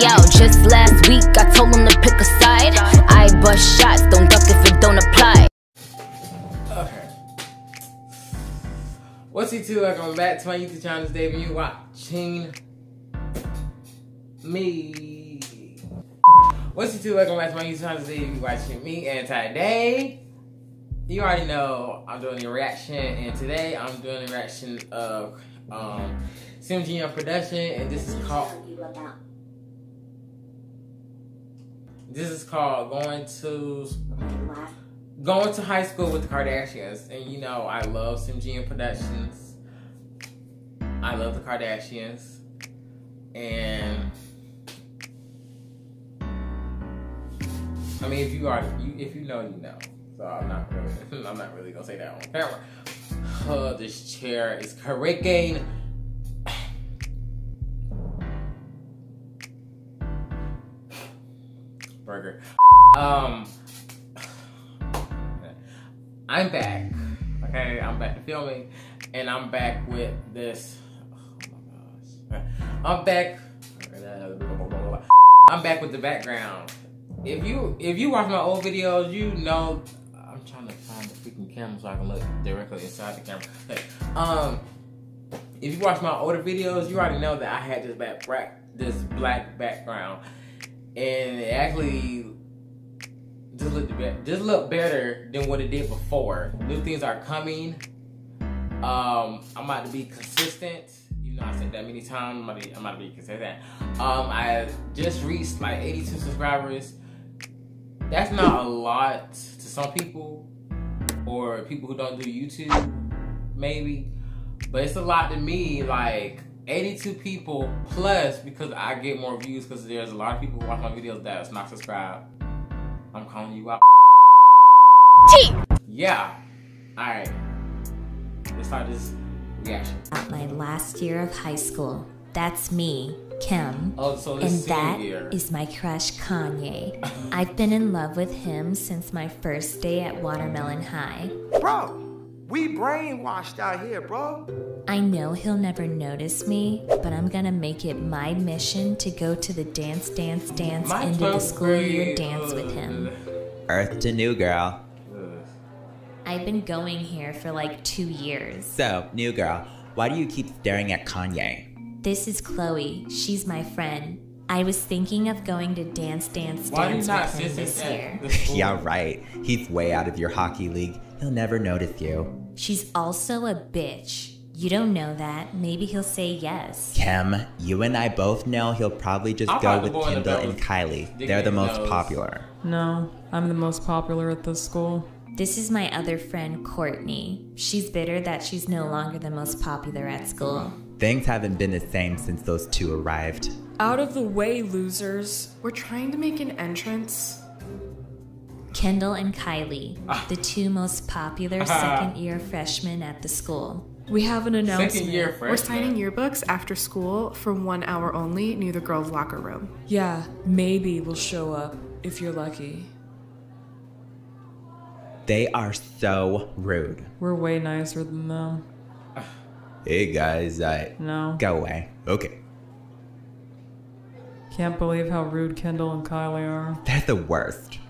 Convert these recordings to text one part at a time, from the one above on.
yo, just last week I told him to pick a side. I bust shots, don't duck if it don't apply. Okay. What's it to? Welcome back to my YouTube channel. And you watching me. What's it to? Welcome back to my YouTube channel. And you watching me. And today, you already know I'm doing a reaction. And today I'm doing a reaction of um, SimGM production. And this is called. This is called going to going to high school with the Kardashians, and you know I love SimGM Productions. I love the Kardashians, and I mean if you are you, if you know you know. So I'm not really I'm not really gonna say that on camera. Oh, this chair is creaking. Burger. Um. I'm back. Okay, I'm back to filming, and I'm back with this. Oh I'm back. I'm back with the background. If you if you watch my old videos, you know I'm trying to find the freaking camera so I can look directly inside the camera. Um, if you watch my older videos, you already know that I had this back this black background, and it actually just look just look better than what it did before. New things are coming. Um, I'm about to be consistent. You know, I said that many times. I'm about to, I'm about to be consistent. Um, I just reached like 82 subscribers. That's not a lot to some people or people who don't do YouTube, maybe, but it's a lot to me. Like 82 people plus because I get more views because there's a lot of people who watch my videos that's not subscribed. I'm calling you out. T. Yeah. Alright. Let's start this reaction. At my last year of high school. That's me, Kim. Oh, so and this that year. is my crush, Kanye. I've been in love with him since my first day at Watermelon High. Bro, we brainwashed out here, bro. I know he'll never notice me, but I'm gonna make it my mission to go to the Dance Dance Dance My end of the 12th school year grade, dance with him. Earth to New Girl. I've been going here for like two years. So, New Girl, why do you keep staring at Kanye? This is Chloe. She's my friend. I was thinking of going to Dance Dance Why Dance not with him sit this year. at the school? Yeah, right. He's way out of your hockey league. He'll never notice you. She's also a bitch. You don't know that. Maybe he'll say yes. Kim, you and I both know he'll probably just I go thought with boy Kendall and Kylie. digging They're the most nose. popular. No, I'm the most popular at this school. This is my other friend, Courtney. She's bitter that she's no longer the most popular at school. Things haven't been the same since those two arrived. Out of the way, losers. We're trying to make an entrance. Kendall and Kylie, Ah. the two most popular second year freshmen at the school. We have an announcement. Second year freshman. We're signing yearbooks after school for one hour only near the girls' locker room. Yeah, maybe we'll show up if you're lucky. They are so rude. We're way nicer than them. Hey guys, I No. go away. Okay. Can't believe how rude Kendall and Kylie are. They're the worst.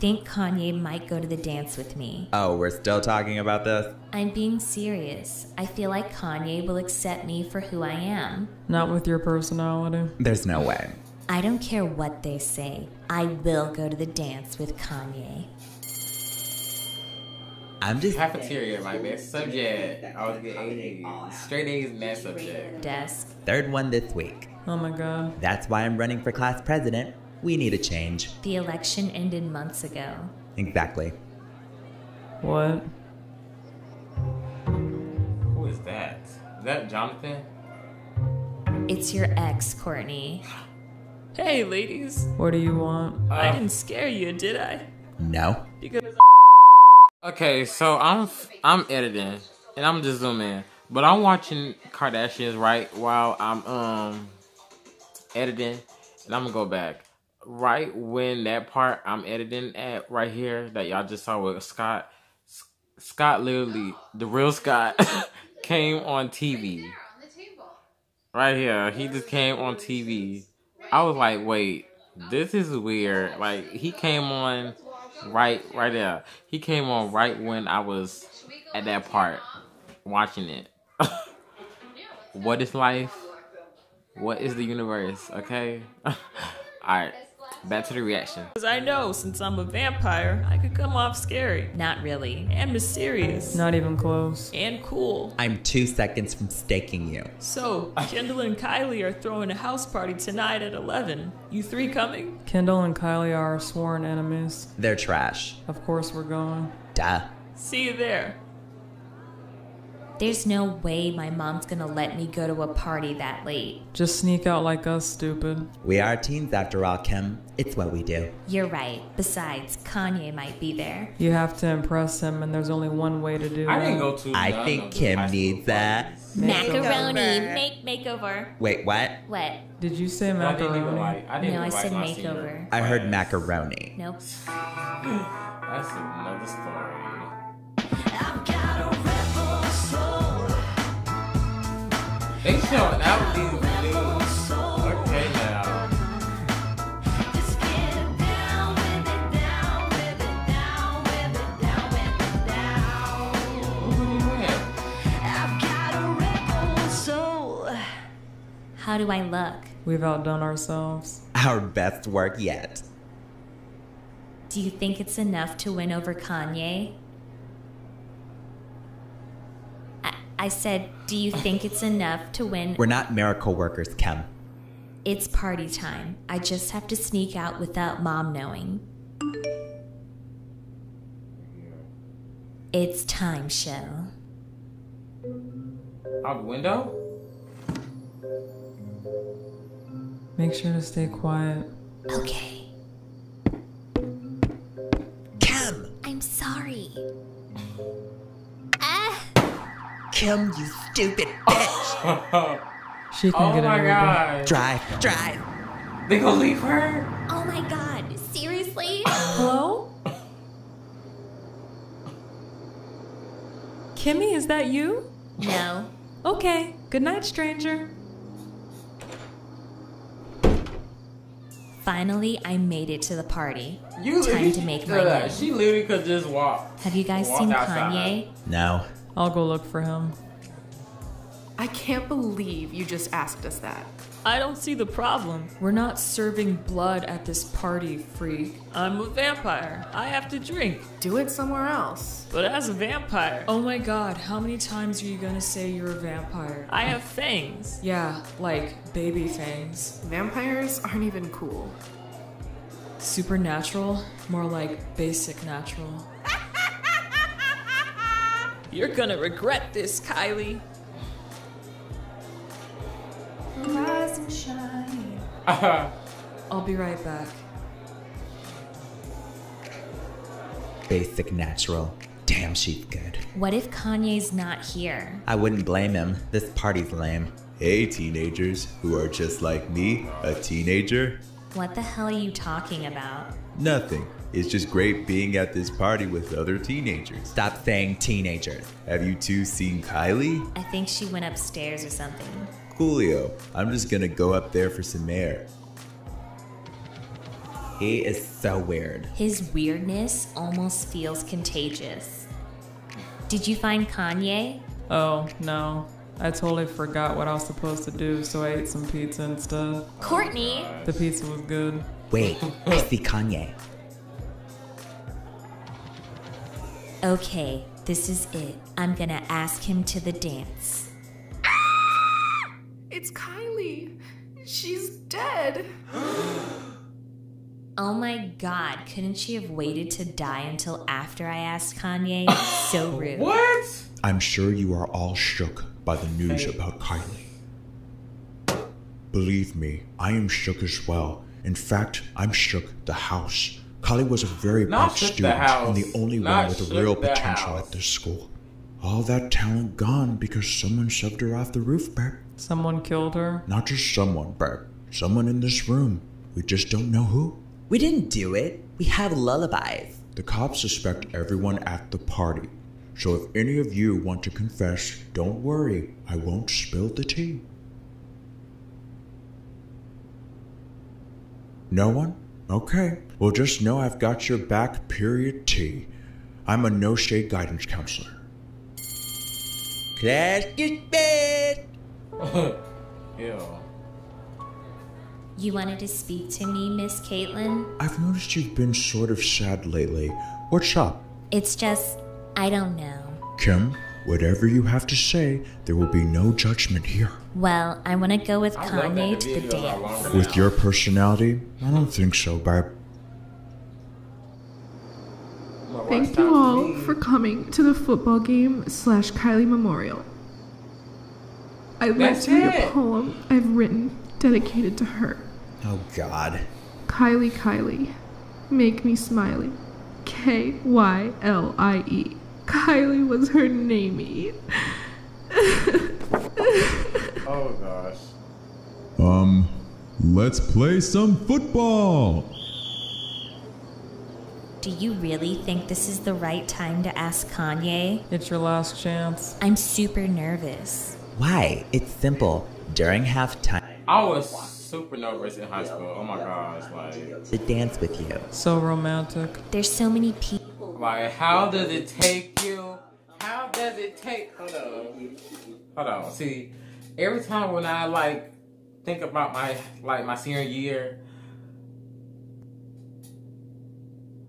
I think Kanye might go to the dance with me. Oh, we're still talking about this? I'm being serious. I feel like Kanye will accept me for who I am. Not with your personality. There's no way. I don't care what they say. I will go to the dance with Kanye. I'm just Cafeteria, my best subject. I was getting A's. Straight A's in that subject. Desk. third one this week. Oh my god. That's why I'm running for class president. We need a change. The election ended months ago. Exactly. What? Who is that? Is that Jonathan? It's your ex, Courtney. Hey, ladies. What do you want? I Uh, didn't scare you, did I? No. Because Okay, so I'm I'm editing and I'm just zooming, but I'm watching Kardashians right while I'm um editing, and I'm gonna go back right when that part I'm editing at right here that y'all just saw with Scott. S- Scott literally, the real Scott, came on TV. right here. He just came on TV. I was like, wait, this is weird. Like he came on right right there. He came on right when I was at that part watching it. what is life? What is the universe? Okay. Alright. Back to the reaction. Because I know since I'm a vampire, I could come off scary. Not really. And mysterious. Not even close. And cool. I'm two seconds from staking you. So, Kendall and Kylie are throwing a house party tonight at 11. You three coming? Kendall and Kylie are sworn enemies. They're trash. Of course we're going. Duh. See you there. There's no way my mom's gonna let me go to a party that late. Just sneak out like us, stupid. We are teens after all, Kim. It's what we do. You're right. Besides, Kanye might be there. You have to impress him, and there's only one way to do it. I that. didn't go to. I think Kim needs that. parties. Macaroni, make makeover. Wait, what? What? Did you say I didn't even macaroni? like. I didn't No, I said like my senior makeover. I heard macaroni. Nope. That's another story. They showing out these news. Okay now. What do you mean? How do I look? We've outdone ourselves. Our best work yet. Do you think it's enough to win over Kanye? I, I said, do you think it's enough to win? We're not miracle workers, Kem. It's party time. I just have to sneak out without mom knowing. It's time Shell. Out the window? Make sure to stay quiet. Okay. Kim, you stupid bitch! She can Oh get my an Uber. god. drive, drive! They gonna leave her? Oh my god, seriously? Hello? Kimmy, is that you? no. Okay. Good night, stranger. Finally, I made it to the party. You Time to make my Uh. She literally could just walk. Have you guys Walk seen outside. Kanye? No. I'll go look for him. I can't believe you just asked us that. I don't see the problem. We're not serving blood at this party, freak. I'm a vampire. I have to drink. Do it somewhere else. But as a vampire, Oh my god, how many times are you gonna say you're a vampire? I have fangs. Yeah, like baby fangs. Vampires aren't even cool. Supernatural? More like basic natural. You're gonna regret this, Kylie. Rise and shine. I'll be right back. Basic natural. Damn, she's good. What if Kanye's not here? I wouldn't blame him. This party's lame. Hey, teenagers who are just like me, a teenager. What the hell are you talking about? Nothing. It's just great being at this party with other teenagers. Stop saying teenagers. Have you two seen Kylie? I think she went upstairs or something. Coolio. I'm just gonna go up there for some air. He is so weird. His weirdness almost feels contagious. Did you find Kanye? Oh, no. I totally forgot what I was supposed to do, so I ate some pizza instead. Courtney! The pizza was good. Wait, I see Kanye. Okay, this is it. I'm gonna ask him to the dance. It's Kylie. She's dead. Oh my god, couldn't she have waited to die until after I asked Kanye? So rude. What? I'm sure you are all shook by the news about Kylie. Believe me, I am shook as well. In fact, I'm shook the house. Kylie was a very Not bright shook the student and the only Not one with real potential house. at this school. All that talent gone because someone shoved her off the roof, Bert. Someone killed her? Not just someone, Bert. Someone in this room. We just don't know who. We didn't do it. We have lullabies. The cops suspect everyone at the party. So if any of you want to confess, don't worry. I won't spill the tea. No one? Okay. Well, just know I've got your back, period T. I'm a no shade guidance counselor. Class dismissed. Ew. You wanted to speak to me, Miss Caitlin? I've noticed you've been sort of sad lately. What's up? It's just, I don't know. Kim, whatever you have to say, there will be no judgment here. Well, I want to go with I love that Kanye to the dance. With your personality, I don't think so, Barb. Thank you all for coming to the football game slash Kylie Memorial. I'd like That's read it. a poem I've written dedicated to her. Oh God. Kylie, Kylie, make me smiley. K Y L I E. Kylie was her namey. Oh gosh. Um, let's play some football. Do you really think this is the right time to ask Kanye? It's your last chance. I'm super nervous. Why? It's simple. During halftime, I was super nervous in high school. Oh my gosh, like, to dance with you. So romantic. There's so many people. Like, how does it take you? How does it take? Hold on, hold on. See, every time when I like think about my like my senior year,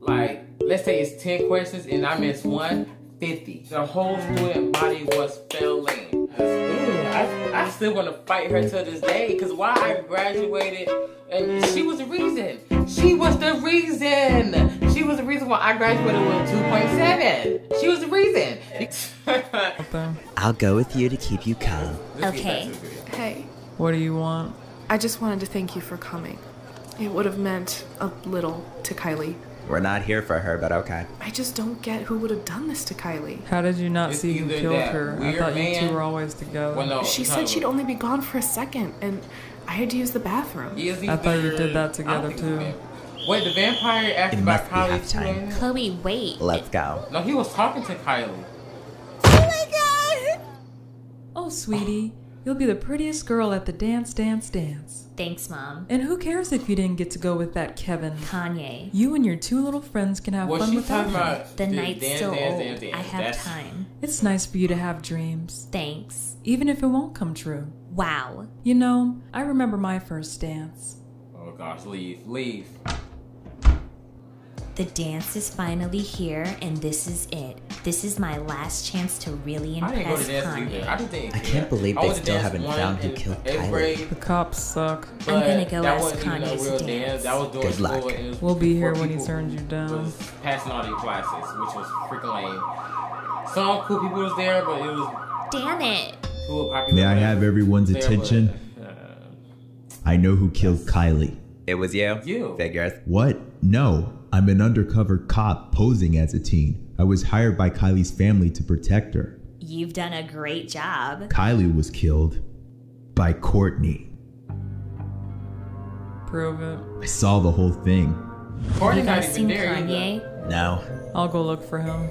like let's say it's ten questions and I miss one, 50. The whole student body was failing. I, I still want to fight her to this day because why I graduated and she was the reason. She was the reason. She was the reason why I graduated with 2.7. She was the reason. I'll go with you to keep you calm. Okay. Hey, What do you want? I just wanted to thank you for coming. It would have meant a little to Kylie. We're not here for her, but okay. I just don't get who would have done this to Kylie. How did you not It's see who killed her? I weird thought you two were always together. well, no, She said she'd only be gone for a second, and I had to use the bathroom. I thought you did that together, think too. He did. Wait, the vampire asked It about Kylie too? Chloe, wait. Let's go. No, he was talking to Kylie. Oh, my god. Oh, sweetie, you'll be the prettiest girl at the dance, dance, dance. Thanks, Mom. And who cares if you didn't get to go with that Kevin? Kanye. You and your two little friends can have Was fun she without talking him. about The night's dance, still dance, old. dance, dance? I have That's- time. It's nice for you to have dreams, Thanks. even if it won't come true. Wow. You know, I remember my first dance. Oh gosh, leave, leave. The dance is finally here, and this is it. This is my last chance to really I didn't go to impress dance either. I Kanye. didn't think. I can't believe I they still haven't found who killed Kylie. The cops suck. but I'm gonna go ask wasn't Kanye's dance. dance. That was Good luck. was We'll be here when he turns you down. Passing all these classes, which was freaking lame. Some cool people was there, but it was Damn it. cool popular. May I have everyone's there, but, attention? uh, I know who killed Kylie. It was you? You. Figures. What? No, I'm an undercover cop posing as a teen. I was hired by Kylie's family to protect her. You've done a great job. Kylie was killed by Courtney. Prove it. I saw the whole thing. Courtney You not guys even seen there. Kanye? No. I'll go look for him.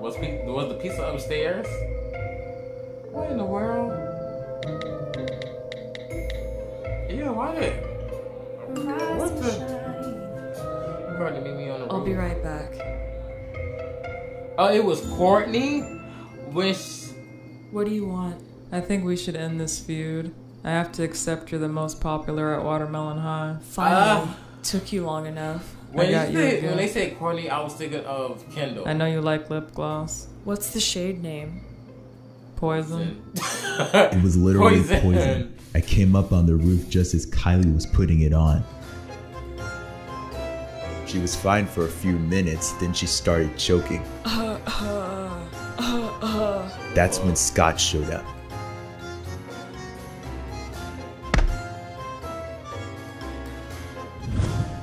Was was the pizza upstairs? What in the world? Yeah, why did? What the? Courtney meet me on the I'll roof. be right back. Oh, it was Courtney. Which What do you want? I think we should end this feud. I have to accept you're the most popular at Watermelon High. Finally. Ah. Took you long enough. when, got they you said, when they said Courtney, I was thinking of Kendall. I know you like lip gloss. What's the shade name? Poison. It was literally Poison. poison. I came up on the roof just as Kylie was putting it on. She was fine for a few minutes, then she started choking. That's when Scott showed up.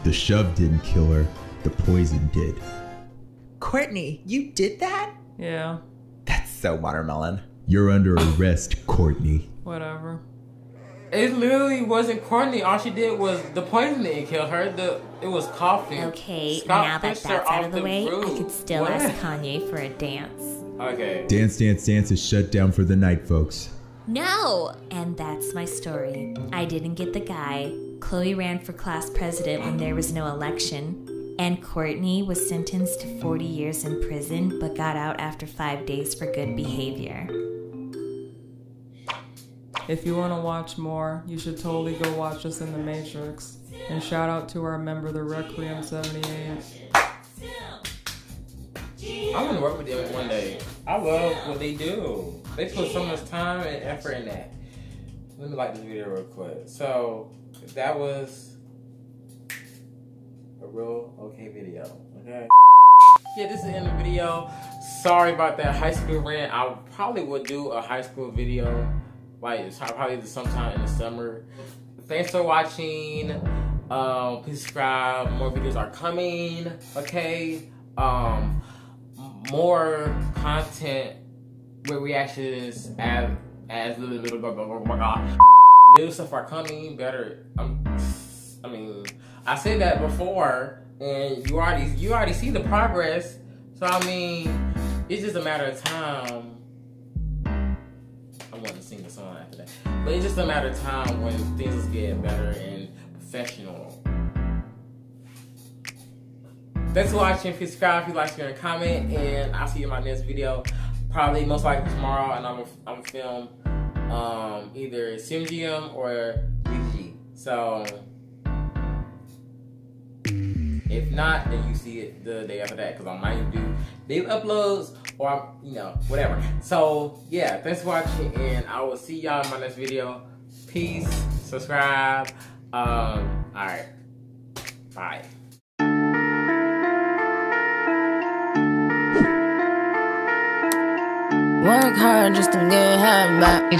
The shove didn't kill her, the poison did. Courtney, you did that? Yeah, That's so watermelon. You're under arrest, Courtney. whatever. It literally wasn't Courtney. All she did was the poison didn't kill her. The it was coughing. Okay, Scott now that that's out of the way, I could still What? ask Kanye for a dance. Okay. Dance Dance Dance is shut down for the night, folks. No! And that's my story. I didn't get the guy. Chloe ran for class president when there was no election. And Courtney was sentenced to 40 years in prison but got out after five days for good behavior. If you want to watch more, you should totally go watch us in The Matrix. And shout out to our member, the Requiem 78. I want to work with them one day. I love what they do. They put so much time and effort in that. Let me like this video real quick. So that was a real okay video. Okay. Yeah, this is the end of the video. Sorry about that high school rant. I probably would do a high school video, like it's probably sometime in the summer. Thanks for watching. Um, please subscribe. More videos are coming. Okay. Um, more content with reactions as as little little go go go my god. New stuff are coming. Better. Um, I mean, I said that before, and you already you already see the progress. So I mean, it's just a matter of time. Sing song after that, but it's just a matter of time when things get better and professional. Thanks for watching. Please subscribe if you like, share, and comment. And I'll see you in my next video. Probably most likely tomorrow. And I'm gonna I'm film um, either SimGM or BG. So if not, then you see it the day after that because I might do daily uploads or you know whatever. So yeah, thanks for watching, and I will see y'all in my next video. Peace. Subscribe. Um. All right. Bye. Work hard just to get half back.